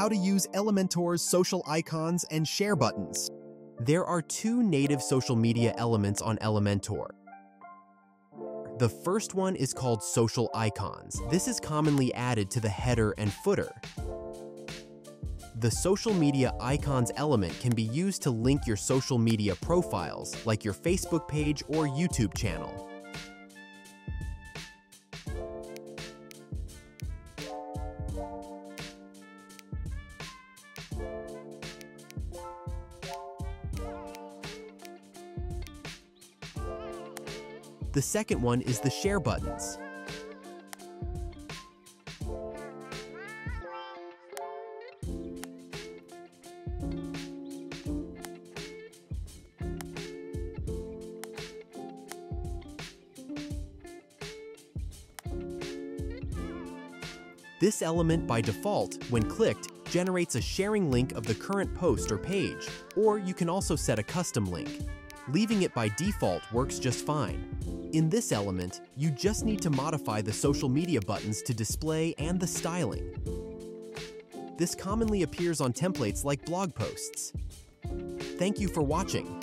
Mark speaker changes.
Speaker 1: how to use Elementor's social icons and share buttons.
Speaker 2: There are two native social media elements on Elementor. The first one is called Social Icons. This is commonly added to the header and footer. The social media icons element can be used to link your social media profiles, like your Facebook page or YouTube channel. The second one is the share buttons. This element by default, when clicked, generates a sharing link of the current post or page, or you can also set a custom link. Leaving it by default works just fine. In this element, you just need to modify the social media buttons to display and the styling. This commonly appears on templates like blog posts. Thank you for watching.